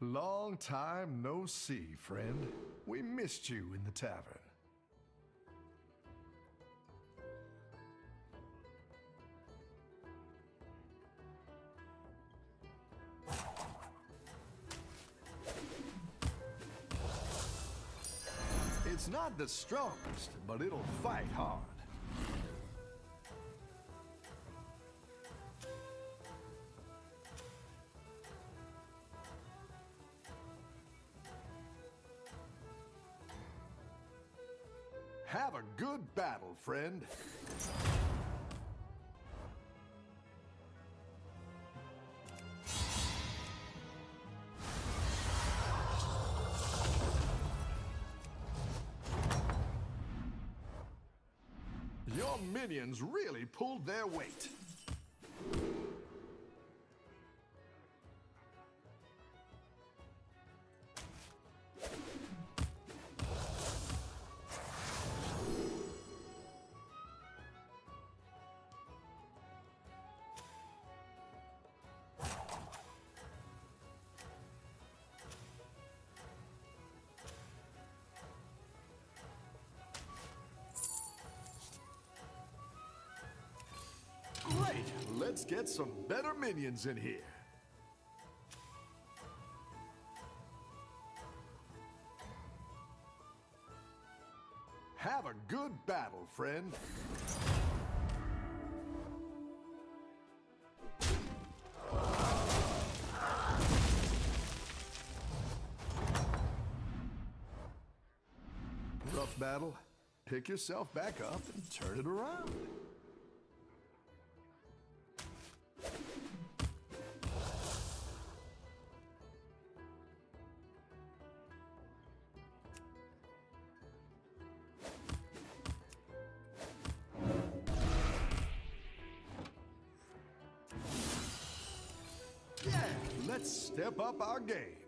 Long time no see, friend. We missed you in the tavern. It's not the strongest, but it'll fight hard. Have a good battle, friend. Your minions really pulled their weight. Great! Let's get some better minions in here. Have a good battle, friend. Rough battle. Pick yourself back up and turn it around. Up our game.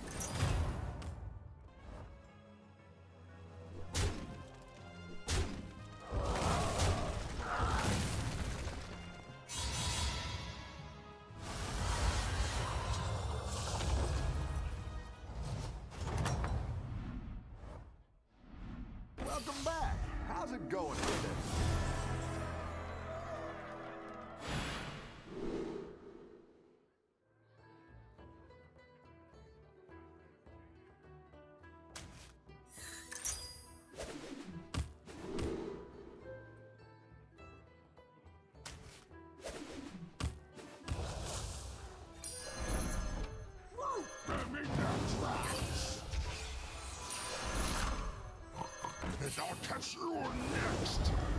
I'll catch you next!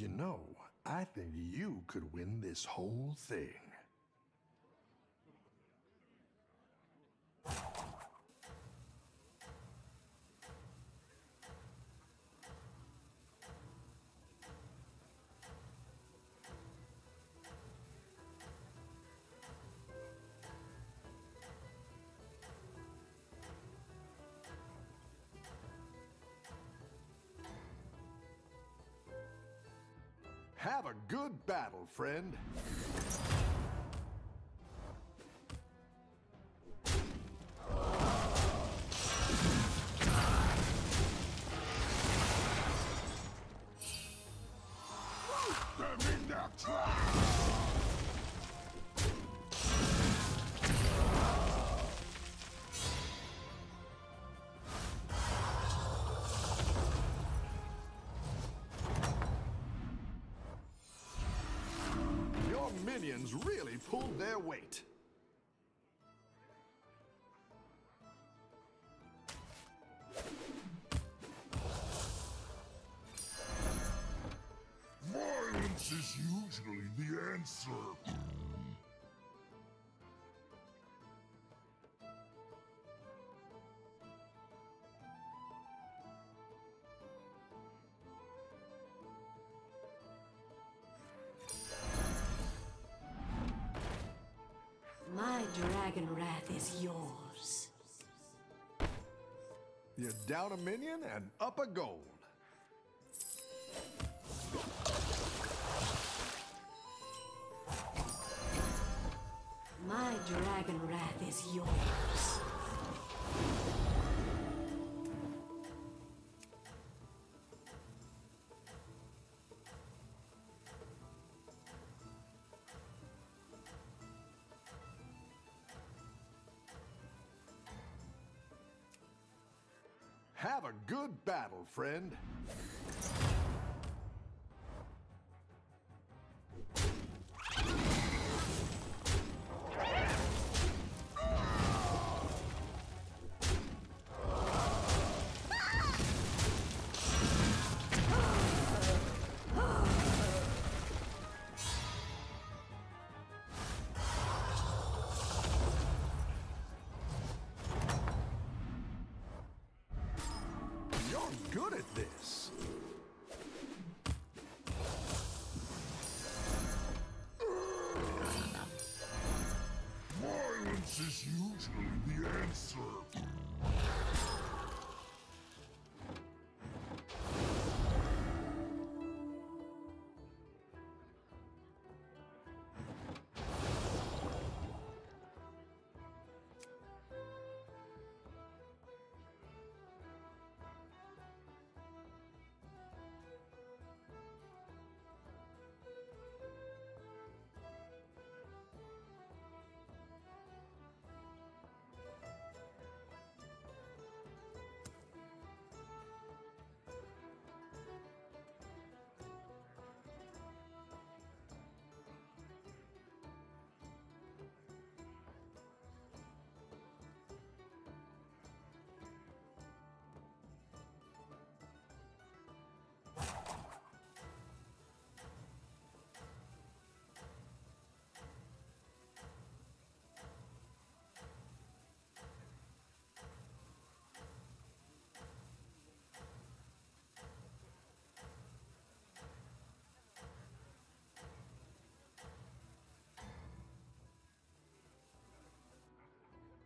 You know, I think you could win this whole thing. Friend. Minions really pulled their weight. Dragon wrath is yours. You're down a minion and up a gold. My dragon wrath is yours. Have a good battle, friend. Usually the answer.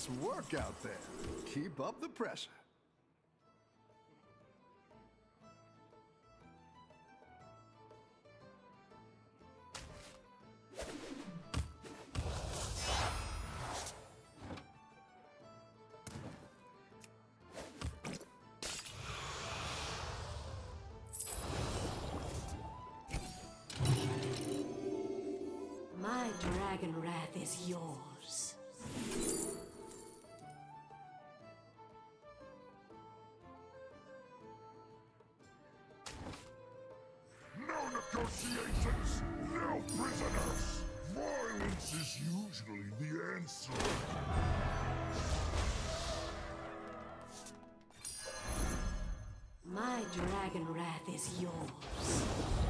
Nice work out there. Keep up the pressure. My dragon wrath is yours. My dragon wrath is yours.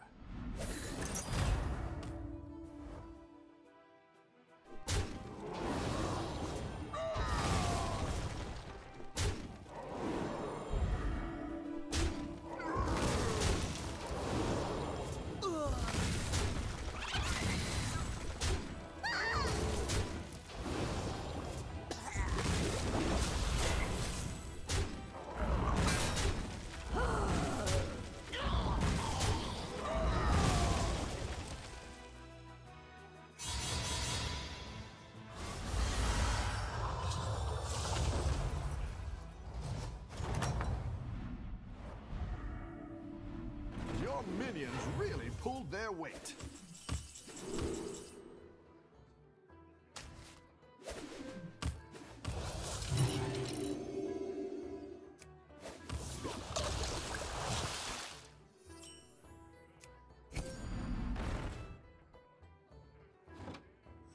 Minions really pulled their weight.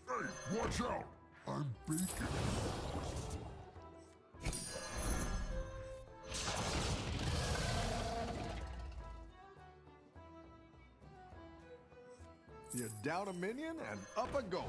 Hey, watch out! You're down a minion and up a goal.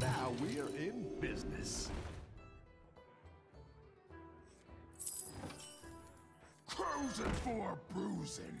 Now we are in business. Cruising for bruising.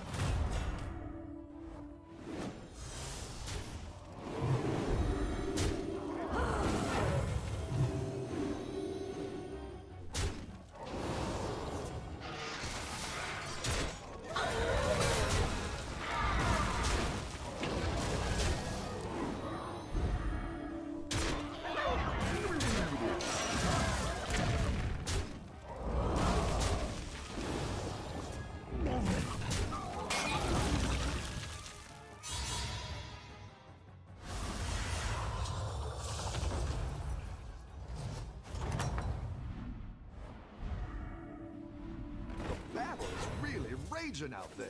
Raging out there.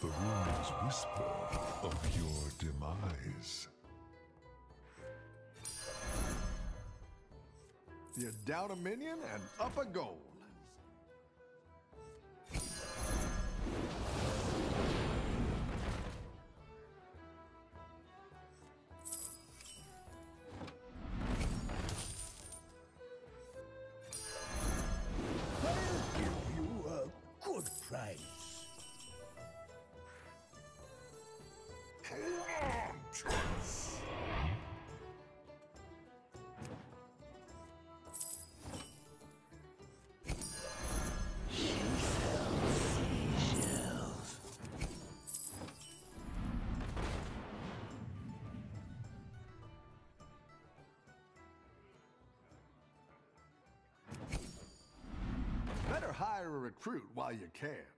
The runes whisper of your demise. You're down a minion and up a gold. Hire a recruit while you can.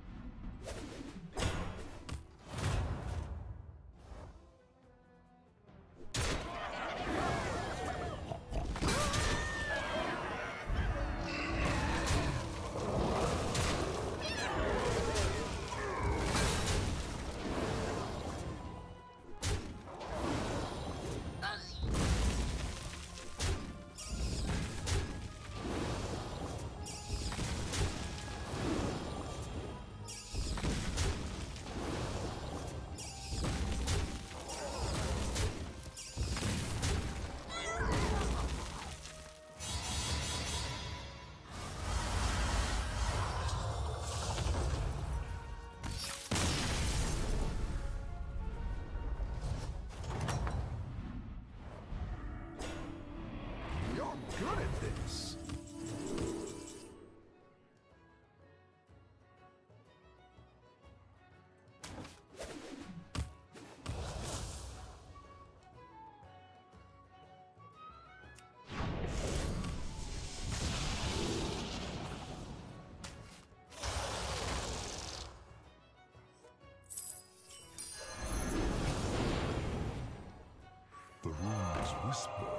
Whisper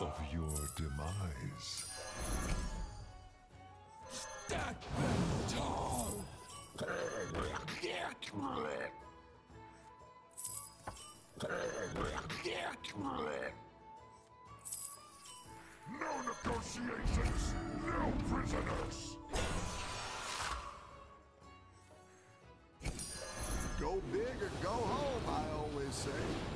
of your demise. Stack them tall. No negotiations, no prisoners. Go big or go home, I always say.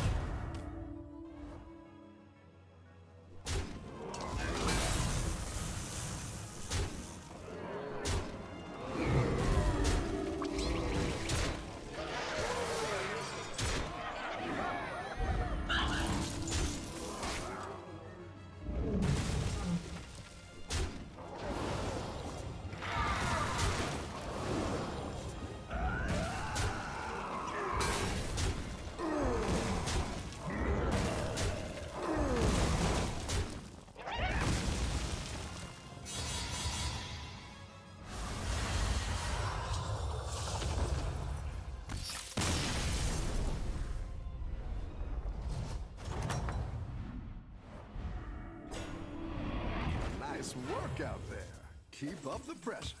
Out there. Keep up the pressure.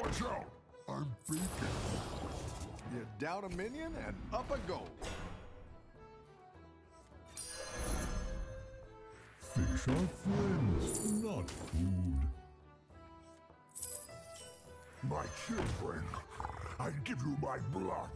Watch out! I'm thinking. You're down a minion and up a goal. Fish are friends, not food. My children, I give you my blood.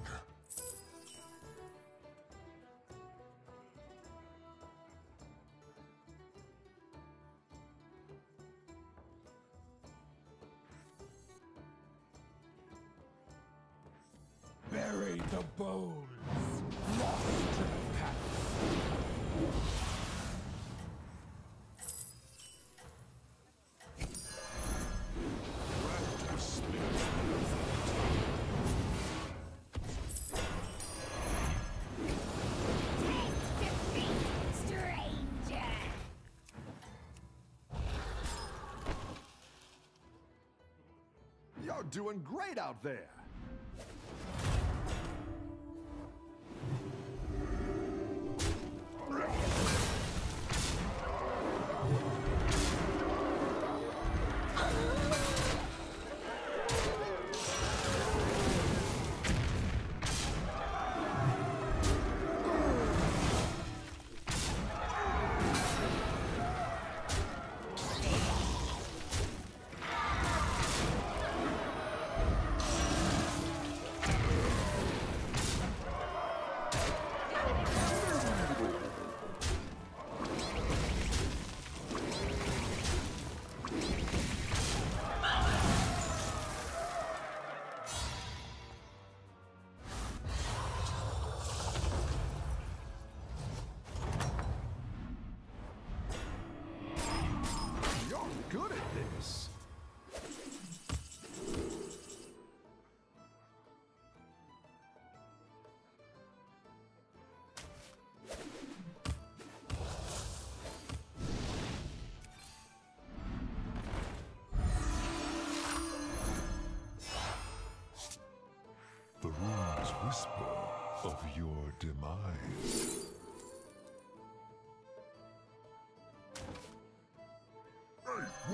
Doing great out there.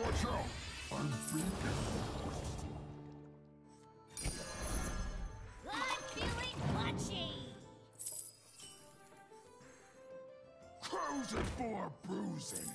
Watch out! I'm thinking. I'm feeling punchy! Crows for bruising.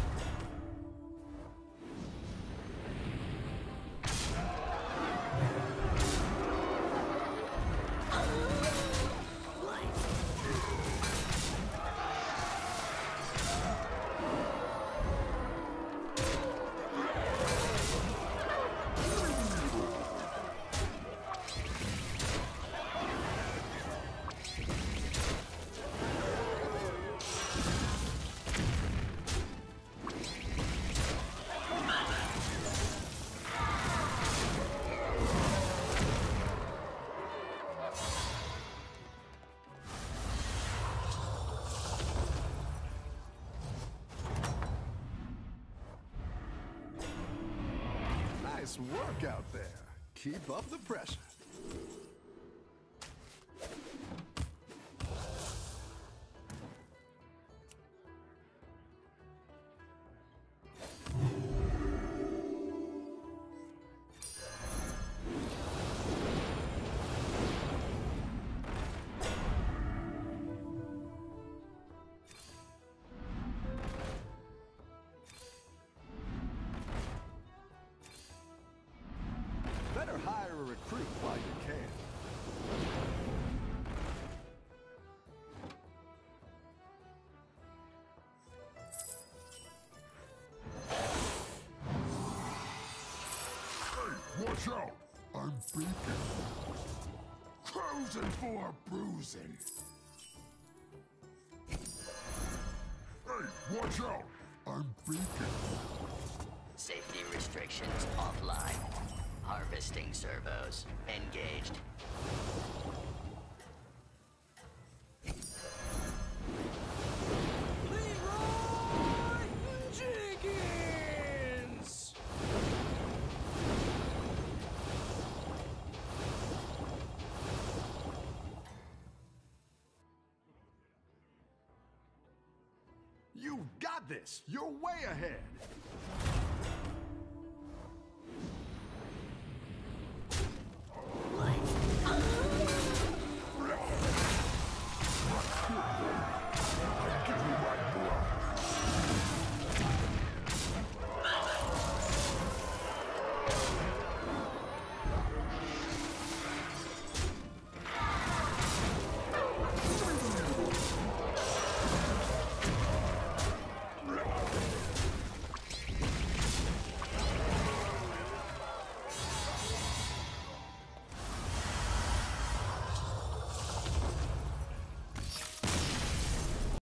Nice work out there. Keep up the pressure. Recruit while you can. Hey, watch out! I'm beacon. Cruising for bruising. Hey, watch out! I'm beacon. Safety restrictions offline. Harvesting servos engaged. You've got this. You're way ahead.